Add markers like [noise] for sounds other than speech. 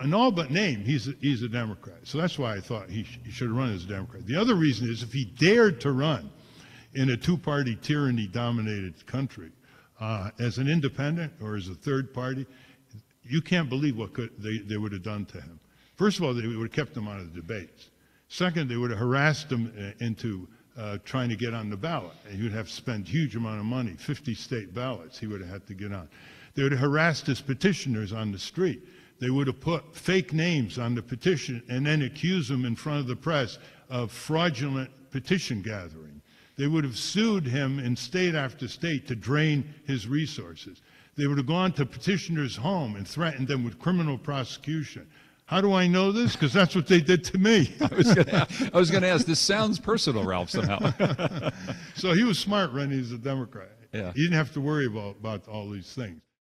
in all but name, he's a, he's a Democrat. So that's why I thought he, sh- he should run as a Democrat. The other reason is if he dared to run in a two-party tyranny-dominated country uh, as an independent or as a third party, you can't believe what could, they, they would have done to him. First of all, they would have kept him out of the debates. Second, they would have harassed him uh, into uh, trying to get on the ballot. And he would have to spend huge amount of money, 50 state ballots he would have had to get on. They would have harassed his petitioners on the street. They would have put fake names on the petition and then accused them in front of the press of fraudulent petition gathering. They would have sued him in state after state to drain his resources. They would have gone to petitioners' home and threatened them with criminal prosecution. How do I know this? Because that's what they did to me. [laughs] I was gonna, I was going to ask. This sounds personal, Ralph. Somehow. [laughs] so he was smart running as a Democrat. Yeah. He didn't have to worry about, about all these things.